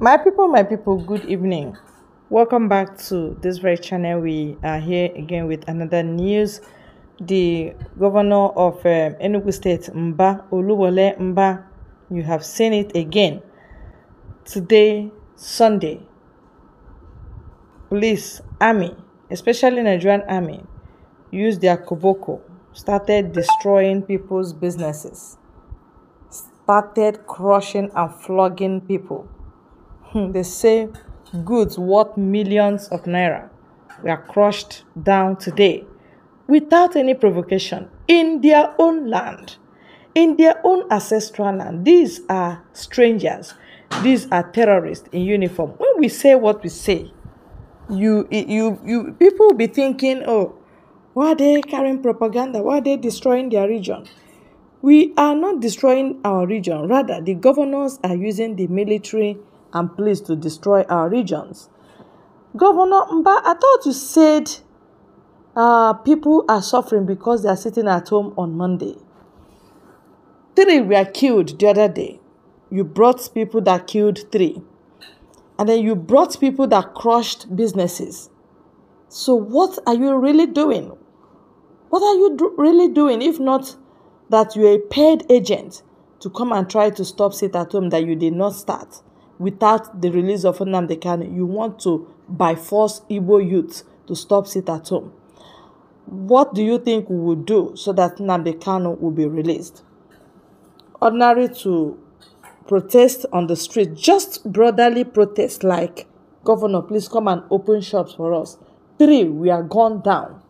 my people my people good evening. Welcome back to this very channel. We are here again with another news. The governor of um, enugu state mba oluwole mba you have seen it again. Today sunday police army especially nigerian army used their koboko started destroying people's businesses started crushing and flogging people they say goods worth millions of naira were crushed down today without any provocation in their own land, in their own ancestral land. These are strangers. These are terrorists in uniform. When we say what we say, you you you people will be thinking, oh, why are they carrying propaganda? Why are they destroying their region? We are not destroying our region. Rather, the governors are using the military and police to destroy our regions. Governor Mbah, I thought you said uh, people are suffering because they are sitting at home on Monday. Three were killed the other day. You brought people that killed three. And then you brought people that crushed businesses. So, what are you really doing? What are you do really doing if not that you're a paid agent to come and try to stop sit at home that you did not start? Without the release of Nnamdi Kanu, you want to by force Igbo youth to stop sit at home. What do you think we would do so that Nnamdi Kanu will be released? Ordinary to protest on the street, just brotherly protest like, Governor, please come and open shops for us. Three, we are gone down.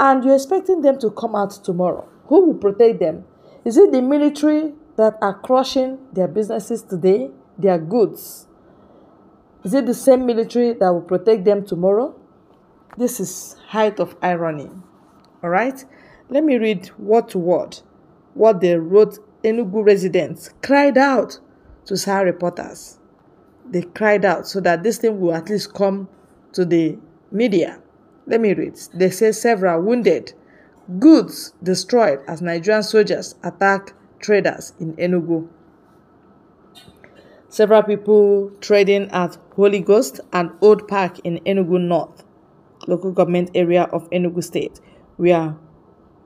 And you're expecting them to come out tomorrow. Who will protect them? Is it the military that are crushing their businesses today? Their goods. Is it the same military that will protect them tomorrow? This is height of irony. All right? Let me read word to word what they wrote Enugu residents cried out to Sahara reporters. They cried out so that this thing will at least come to the media. Let me read. They say several wounded, goods destroyed as Nigerian soldiers attack traders in Enugu. Several people trading at Holy Ghost and Old Park in Enugu North, local government area of Enugu State, were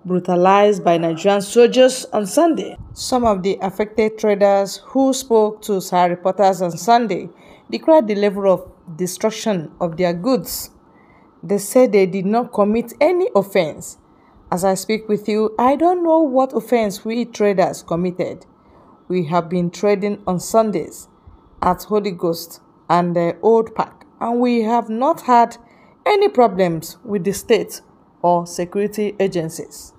brutalized by Nigerian soldiers on Sunday. Some of the affected traders who spoke to Sahara reporters on Sunday declared the level of destruction of their goods. They said they did not commit any offense. As I speak with you, I don't know what offense we traders committed. We have been trading on Sundays at Holy Ghost and the Old Park, and we have not had any problems with the state or security agencies.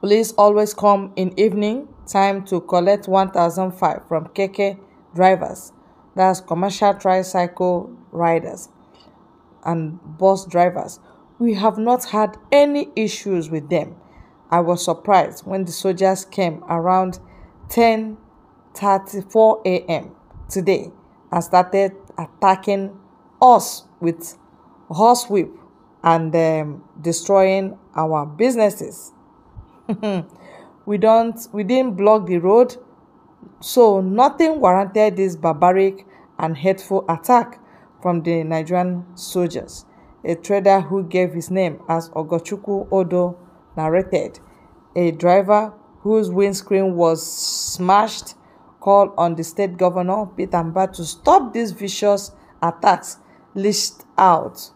Police always come in evening time to collect 1005 from keke drivers, that's commercial tricycle riders and bus drivers. We have not had any issues with them. I was surprised when the soldiers came around 10 34 a.m. today and started attacking us with horsewhip and um, destroying our businesses. we don't we didn't block the road so nothing warranted this barbaric and hateful attack from the Nigerian soldiers. A trader who gave his name as Ogochukwu Odo narrated, a driver whose windscreen was smashed call on the state governor, Peter Mbah, to stop these vicious attacks list out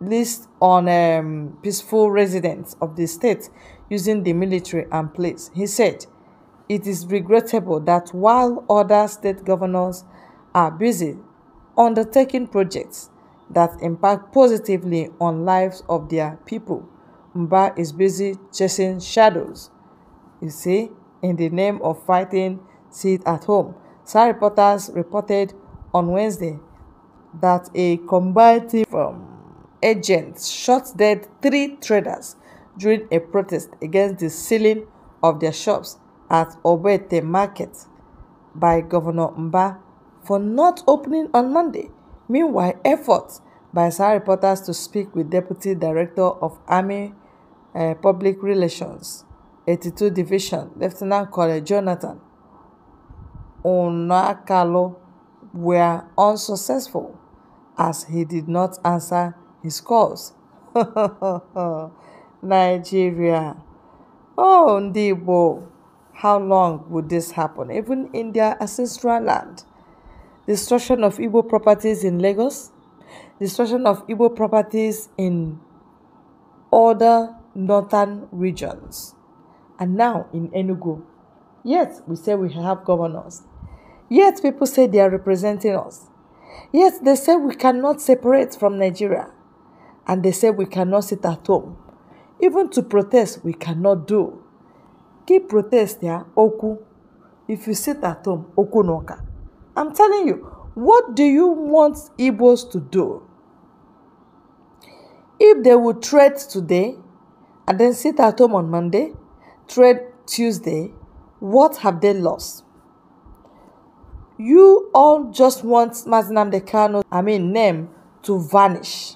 list on um, peaceful residents of the state using the military and police. He said, it is regrettable that while other state governors are busy undertaking projects that impact positively on lives of their people, Mbah is busy chasing shadows. You see, in the name of fighting sit at home. Some reporters reported on Wednesday that a combined team from agents shot dead three traders during a protest against the sealing of their shops at Ogbete Market by Governor Mbah for not opening on Monday. Meanwhile, efforts by some reporters to speak with Deputy Director of Army uh, Public Relations 82 Division, Lieutenant Colonel Jonathan Unuakhalu were unsuccessful as he did not answer his calls. Nigeria. Oh, Ndigbo. How long would this happen? Even in their ancestral land. Destruction of Igbo properties in Lagos. Destruction of Igbo properties in other northern regions. And now in Enugu. Yet we say we have governors. Yet people say they are representing us. Yet they say we cannot separate from Nigeria. And they say we cannot sit at home. Even to protest, we cannot do. Keep protest here, Oku. If you sit at home, Oku Noka. I'm telling you, what do you want Igbos to do? If they would trade today and then sit at home on Monday, trade Tuesday, what have they lost? You all just want Mazi Nnamdi Kanu, I mean name, to vanish.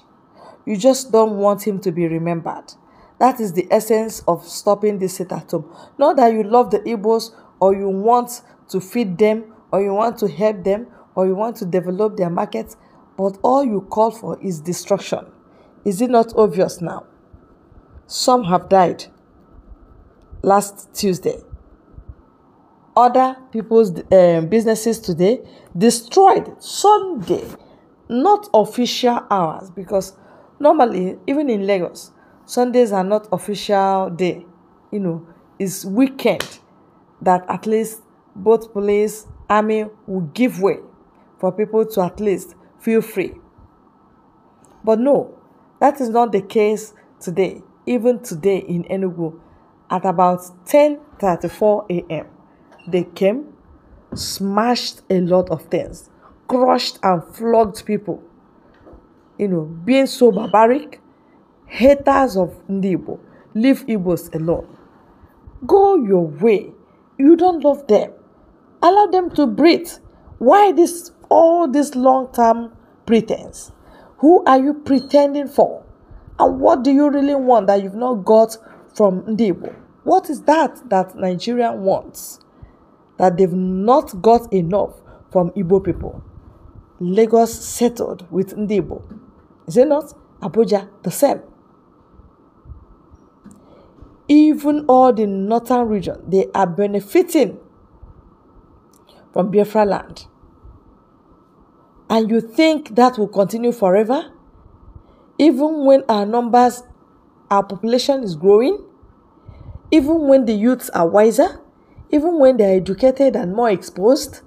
You just don't want him to be remembered. That is the essence of stopping this sit at home. Not that you love the Igbos or you want to feed them or you want to help them or you want to develop their markets, but all you call for is destruction. Is it not obvious now? Some have died last Tuesday. Other people's um, businesses today destroyed Sunday, not official hours, because normally, even in Lagos, Sundays are not official day. You know, it's weekend that at least both police, army will give way for people to at least feel free. But no, that is not the case today. Even today in Enugu, at about 10:34 a.m., they came, smashed a lot of things, crushed and flogged people. You know, being so barbaric, haters of Ndibo, leave Igbos alone. Go your way. You don't love them. Allow them to breathe. Why this all this long-term pretense? Who are you pretending for? And what do you really want that you've not got from Ndigbo? What is that that Nigeria wants that they've not got enough from Igbo people? Lagos settled with Ndigbo. Is it not? Abuja, the same. Even all the northern region, they are benefiting from Biafra land. And you think that will continue forever? Even when our numbers, our population is growing, even when the youths are wiser, even when they are educated and more exposed,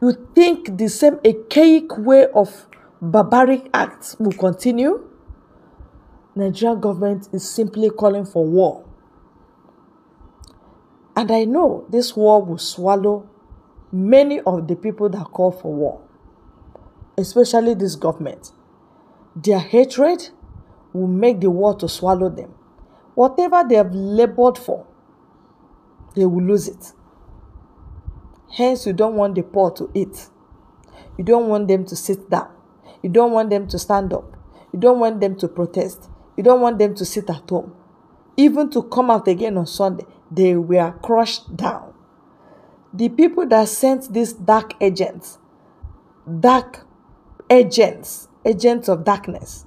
you think the same archaic way of barbaric acts will continue? Nigerian government is simply calling for war. And I know this war will swallow many of the people that call for war especially this government. Their hatred will make the world to swallow them. Whatever they have labored for, they will lose it. Hence, you don't want the poor to eat. You don't want them to sit down. You don't want them to stand up. You don't want them to protest. You don't want them to sit at home. Even to come out again on Sunday, they were crushed down. The people that sent these dark agents, dark agents, agents of darkness.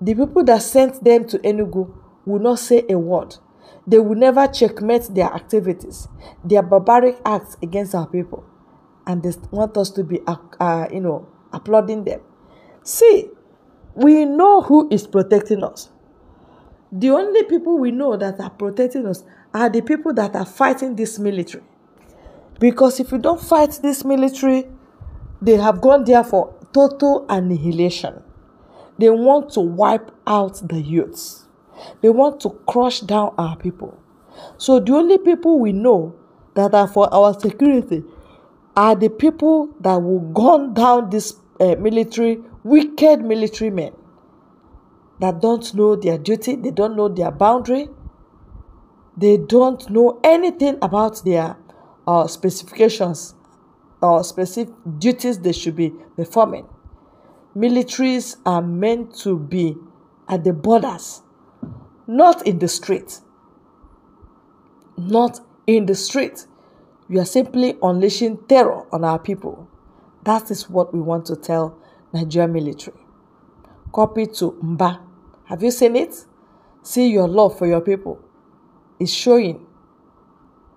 The people that sent them to Enugu will not say a word. They will never checkmate their activities, their barbaric acts against our people. And they want us to be, uh, uh, you know, applauding them. See, we know who is protecting us. The only people we know that are protecting us are the people that are fighting this military. Because if you don't fight this military, they have gone there for total annihilation. They want to wipe out the youths. They want to crush down our people. So the only people we know that are for our security are the people that will gun down this uh, military, wicked military men that don't know their duty, they don't know their boundary, they don't know anything about their uh, specifications or specific duties they should be performing. Militaries are meant to be at the borders, not in the street. Not in the street. You are simply unleashing terror on our people. That is what we want to tell Nigerian military. Copy to Mbah. Have you seen it? See your love for your people. It's showing.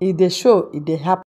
If they show, it they happen.